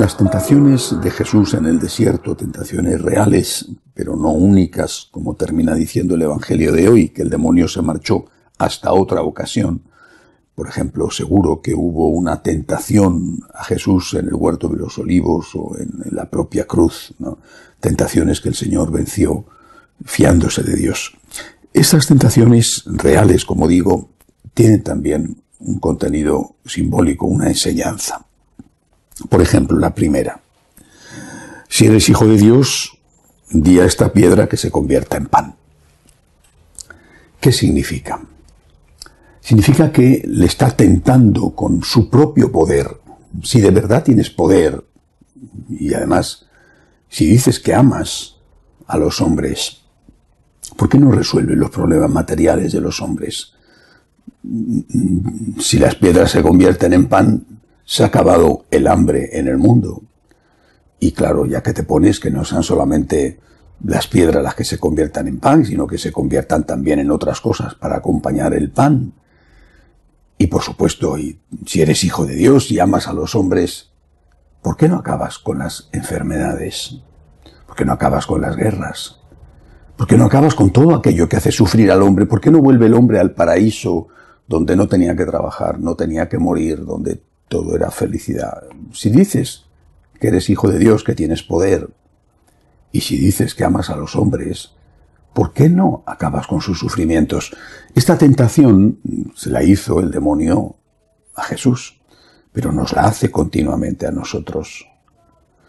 Las tentaciones de Jesús en el desierto, tentaciones reales, pero no únicas, como termina diciendo el Evangelio de hoy, que el demonio se marchó hasta otra ocasión. Por ejemplo, seguro que hubo una tentación a Jesús en el huerto de los olivos o en la propia cruz, tentaciones que el Señor venció fiándose de Dios. Estas tentaciones reales, como digo, tienen también un contenido simbólico, una enseñanza. Por ejemplo, la primera. Si eres hijo de Dios, di a esta piedra que se convierta en pan. ¿Qué significa? Significa que le está tentando con su propio poder. Si de verdad tienes poder, y además, si dices que amas a los hombres, ¿por qué no resuelves los problemas materiales de los hombres? Si las piedras se convierten en pan, se ha acabado el hambre en el mundo. Y claro, ya que te pones que no sean solamente las piedras las que se conviertan en pan, sino que se conviertan también en otras cosas para acompañar el pan. Y por supuesto, si eres hijo de Dios y amas a los hombres, ¿por qué no acabas con las enfermedades? ¿Por qué no acabas con las guerras? ¿Por qué no acabas con todo aquello que hace sufrir al hombre? ¿Por qué no vuelve el hombre al paraíso donde no tenía que trabajar, no tenía que morir, donde todo era felicidad. Si dices que eres hijo de Dios, que tienes poder, y si dices que amas a los hombres, ¿por qué no acabas con sus sufrimientos? Esta tentación se la hizo el demonio a Jesús, pero nos la hace continuamente a nosotros.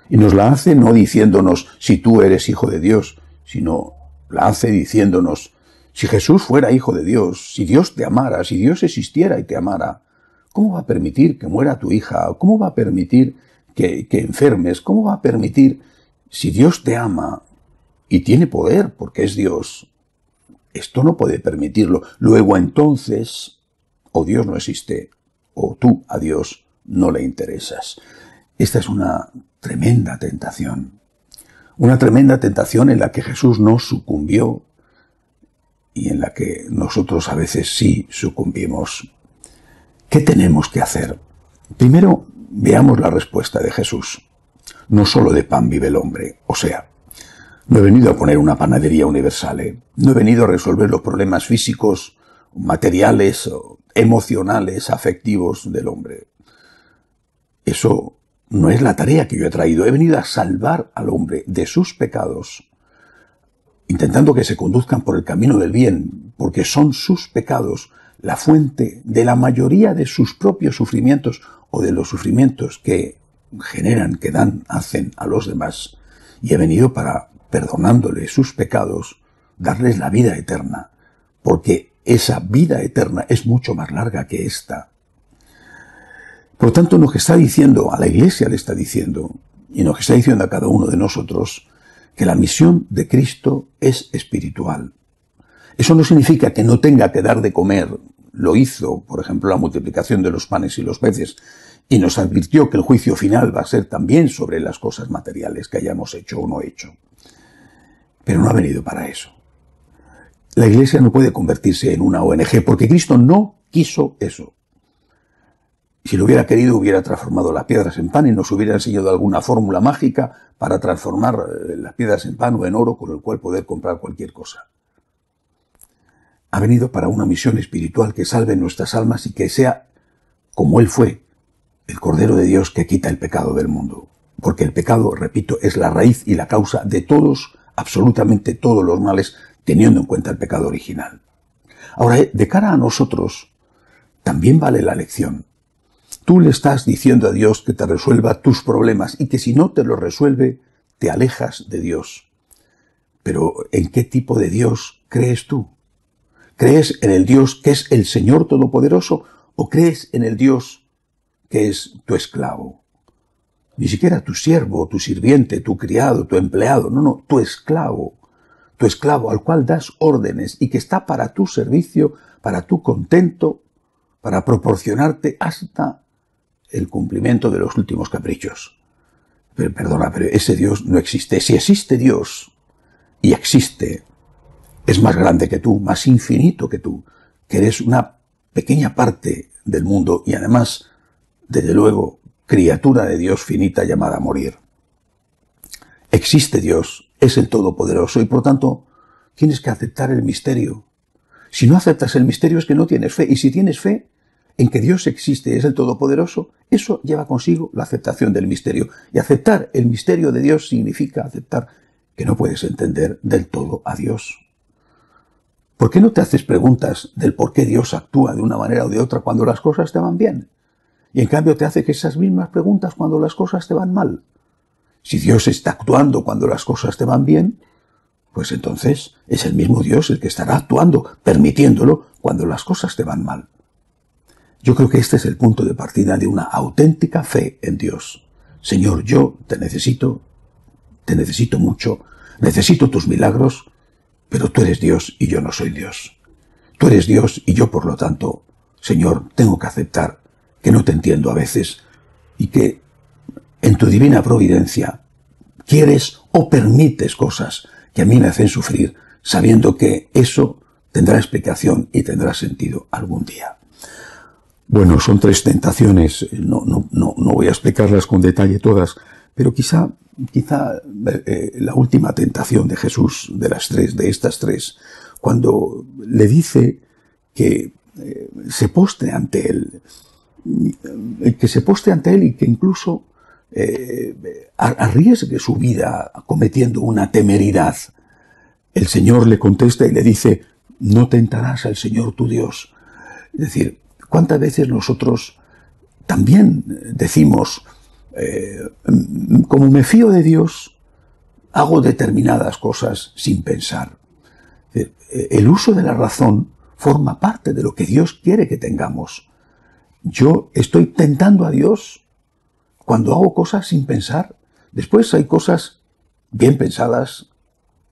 Y nos la hace no diciéndonos si tú eres hijo de Dios, sino la hace diciéndonos si Jesús fuera hijo de Dios, si Dios te amara, si Dios existiera y te amara, ¿Cómo va a permitir que muera tu hija? ¿Cómo va a permitir que, enfermes? ¿Cómo va a permitir, si Dios te ama y tiene poder porque es Dios, esto no puede permitirlo. Luego entonces, o Dios no existe, o tú a Dios no le interesas. Esta es una tremenda tentación. Una tremenda tentación en la que Jesús no sucumbió y en la que nosotros a veces sí sucumbimos. ¿Qué tenemos que hacer? Primero, veamos la respuesta de Jesús. No solo de pan vive el hombre, o sea, no he venido a poner una panadería universal, ¿eh? no he venido a resolver los problemas físicos, materiales, emocionales, afectivos del hombre. Eso no es la tarea que yo he traído. He venido a salvar al hombre de sus pecados, intentando que se conduzcan por el camino del bien, porque son sus pecados la fuente de la mayoría de sus propios sufrimientos o de los sufrimientos que generan, que dan, hacen a los demás, y he venido para, perdonándole sus pecados, darles la vida eterna, porque esa vida eterna es mucho más larga que esta. Por lo tanto, lo que está diciendo, a la Iglesia le está diciendo, y lo que está diciendo a cada uno de nosotros, que la misión de Cristo es espiritual. Eso no significa que no tenga que dar de comer. Lo hizo, por ejemplo, la multiplicación de los panes y los peces, y nos advirtió que el juicio final va a ser también sobre las cosas materiales que hayamos hecho o no hecho. Pero no ha venido para eso. La Iglesia no puede convertirse en una ONG porque Cristo no quiso eso. Si lo hubiera querido, hubiera transformado las piedras en pan y nos hubiera enseñado alguna fórmula mágica para transformar eh, las piedras en pan o en oro con el cual poder comprar cualquier cosa ha venido para una misión espiritual que salve nuestras almas y que sea, como Él fue, el Cordero de Dios que quita el pecado del mundo. Porque el pecado, repito, es la raíz y la causa de todos, absolutamente todos los males, teniendo en cuenta el pecado original. Ahora, de cara a nosotros, también vale la lección. Tú le estás diciendo a Dios que te resuelva tus problemas y que si no te los resuelve, te alejas de Dios. Pero ¿en qué tipo de Dios crees tú? ¿Crees en el Dios que es el Señor Todopoderoso o crees en el Dios que es tu esclavo? Ni siquiera tu siervo, tu sirviente, tu criado, tu empleado, no, no, tu esclavo, tu esclavo al cual das órdenes y que está para tu servicio, para tu contento, para proporcionarte hasta el cumplimiento de los últimos caprichos. Pero, perdona, pero ese Dios no existe. Si existe Dios, y existe es más grande que tú, más infinito que tú, que eres una pequeña parte del mundo y además, desde luego, criatura de Dios finita llamada a morir. Existe Dios, es el Todopoderoso y por tanto tienes que aceptar el misterio. Si no aceptas el misterio es que no tienes fe y si tienes fe en que Dios existe, es el Todopoderoso, eso lleva consigo la aceptación del misterio. Y aceptar el misterio de Dios significa aceptar que no puedes entender del todo a Dios. ¿Por qué no te haces preguntas del por qué Dios actúa de una manera o de otra cuando las cosas te van bien? Y en cambio te hace esas mismas preguntas cuando las cosas te van mal. Si Dios está actuando cuando las cosas te van bien, pues entonces es el mismo Dios el que estará actuando, permitiéndolo cuando las cosas te van mal. Yo creo que este es el punto de partida de una auténtica fe en Dios. Señor, yo te necesito, te necesito mucho, necesito tus milagros, pero tú eres Dios y yo no soy Dios. Tú eres Dios y yo, por lo tanto, Señor, tengo que aceptar que no te entiendo a veces y que en tu divina providencia quieres o permites cosas que a mí me hacen sufrir, sabiendo que eso tendrá explicación y tendrá sentido algún día. Bueno, son tres tentaciones, no, no, no, no voy a explicarlas con detalle todas, pero quizá quizá eh, la última tentación de Jesús, de las tres, de estas tres, cuando le dice que eh, se postre ante él, eh, que se postre ante él y que incluso arriesgue su vida cometiendo una temeridad. El Señor le contesta y le dice, no tentarás al Señor tu Dios. Es decir, ¿cuántas veces nosotros también decimos, eh, como me fío de Dios, hago determinadas cosas sin pensar. Eh, el uso de la razón forma parte de lo que Dios quiere que tengamos. Yo estoy tentando a Dios cuando hago cosas sin pensar. Después hay cosas bien pensadas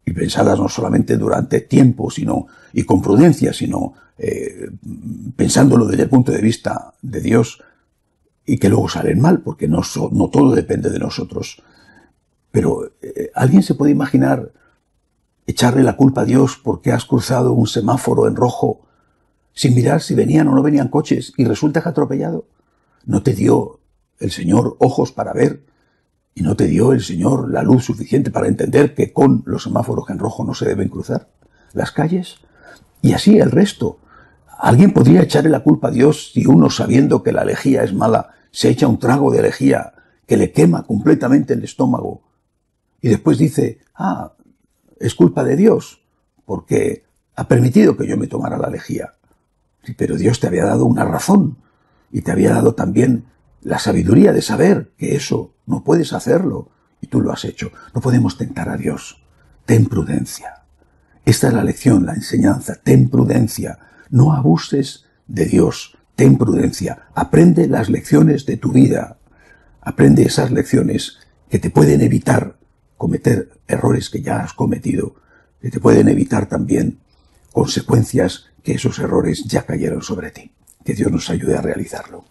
y pensadas no solamente durante tiempo, sino y con prudencia, sino eh, pensándolo desde el punto de vista de Dios, y que luego salen mal, porque no, todo depende de nosotros. Pero eh, ¿alguien se puede imaginar echarle la culpa a Dios porque has cruzado un semáforo en rojo sin mirar si venían o no venían coches y resulta que atropellado? ¿No te dio el Señor ojos para ver y no te dio el Señor la luz suficiente para entender que con los semáforos en rojo no se deben cruzar las calles? Y así el resto. ¿Alguien podría echarle la culpa a Dios si uno sabiendo que la lejía es mala se echa un trago de herejía que le quema completamente el estómago y después dice, ah, es culpa de Dios, porque ha permitido que yo me tomara la lejía. Sí, pero Dios te había dado una razón y te había dado también la sabiduría de saber que eso no puedes hacerlo y tú lo has hecho. No podemos tentar a Dios. Ten prudencia. Esta es la lección, la enseñanza. Ten prudencia. No abuses de Dios ten prudencia, aprende las lecciones de tu vida, aprende esas lecciones que te pueden evitar cometer errores que ya has cometido, que te pueden evitar también consecuencias que esos errores ya cayeron sobre ti. Que Dios nos ayude a realizarlo.